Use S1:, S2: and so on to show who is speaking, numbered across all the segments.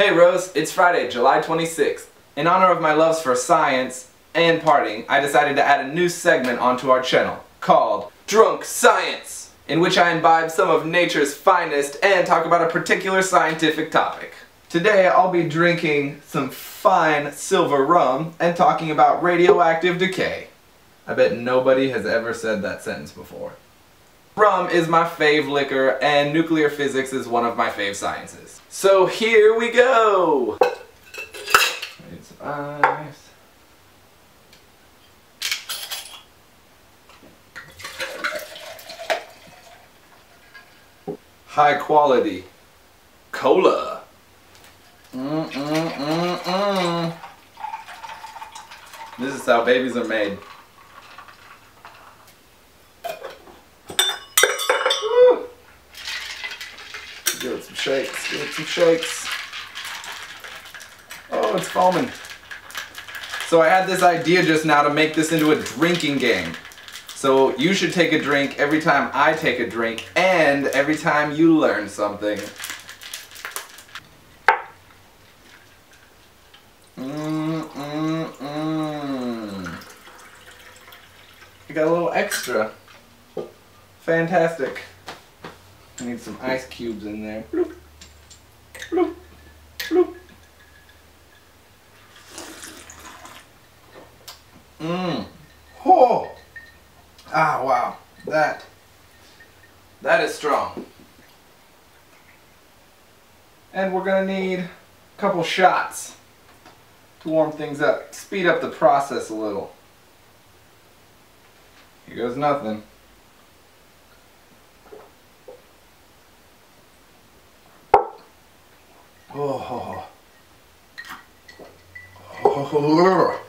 S1: Hey Rose, it's Friday, July 26th. In honor of my loves for science and partying, I decided to add a new segment onto our channel called Drunk Science, in which I imbibe some of nature's finest and talk about a particular scientific topic. Today I'll be drinking some fine silver rum and talking about radioactive decay. I bet nobody has ever said that sentence before. Rum is my fave liquor and nuclear physics is one of my fave sciences. So here we go! Some ice. High quality cola. Mm -mm -mm -mm. This is how babies are made. Give it some shakes. Give it some shakes. Oh, it's foaming. So I had this idea just now to make this into a drinking game. So you should take a drink every time I take a drink and every time you learn something. I got a little extra. Fantastic. I need some ice cubes in there. Bloop. Bloop. Bloop. Mmm. Oh. Ah, wow. That. That is strong. And we're going to need a couple shots to warm things up. Speed up the process a little. Here goes nothing. Oh. Oh.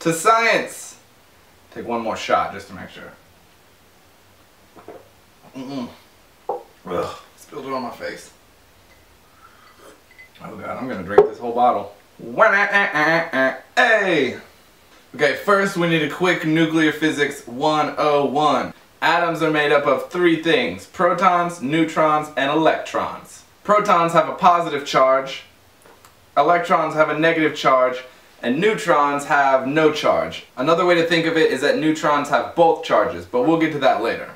S1: To science! Take one more shot just to make sure. Mm-mm. Ugh, spilled it on my face. Oh god, I'm gonna drink this whole bottle. Hey! Okay, first we need a quick nuclear physics 101. Atoms are made up of three things, protons, neutrons, and electrons. Protons have a positive charge, electrons have a negative charge, and neutrons have no charge. Another way to think of it is that neutrons have both charges, but we'll get to that later.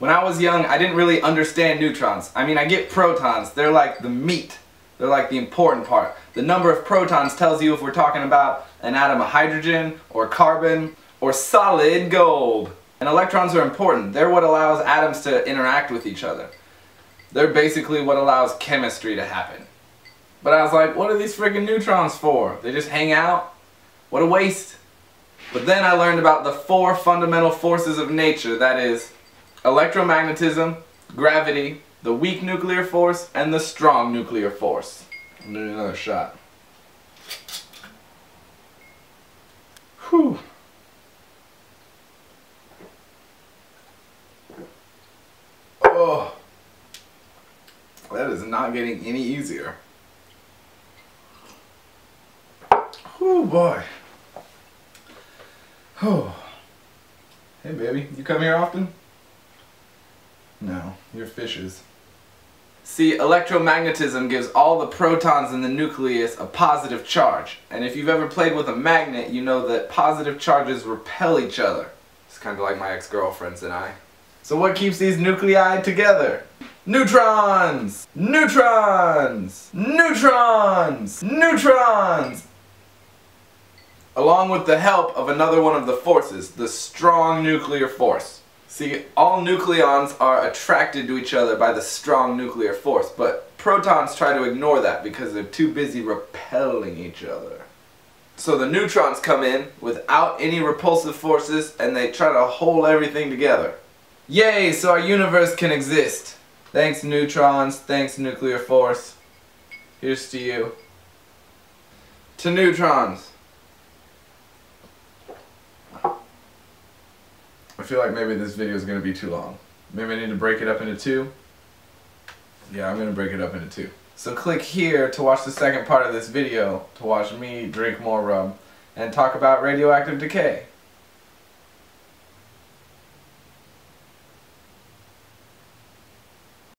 S1: When I was young, I didn't really understand neutrons. I mean, I get protons, they're like the meat. They're like the important part. The number of protons tells you if we're talking about an atom of hydrogen, or carbon, or solid gold. And electrons are important. They're what allows atoms to interact with each other. They're basically what allows chemistry to happen. But I was like, what are these freaking neutrons for? They just hang out? What a waste. But then I learned about the four fundamental forces of nature, that is, electromagnetism, gravity, the weak nuclear force, and the strong nuclear force. I'm doing another shot. Whew. Oh. That is not getting any easier. Oh boy. Oh. Hey baby, you come here often? No, you're fishes. See, electromagnetism gives all the protons in the nucleus a positive charge. And if you've ever played with a magnet, you know that positive charges repel each other. It's kind of like my ex-girlfriends and I. So what keeps these nuclei together? Neutrons! Neutrons! Neutrons! Neutrons! Along with the help of another one of the forces, the strong nuclear force. See, all nucleons are attracted to each other by the strong nuclear force, but protons try to ignore that because they're too busy repelling each other. So the neutrons come in without any repulsive forces and they try to hold everything together. Yay, so our universe can exist. Thanks neutrons, thanks nuclear force. Here's to you. To neutrons. I feel like maybe this video is going to be too long. Maybe I need to break it up into two. Yeah, I'm going to break it up into two. So click here to watch the second part of this video, to watch me drink more rum, and talk about radioactive decay.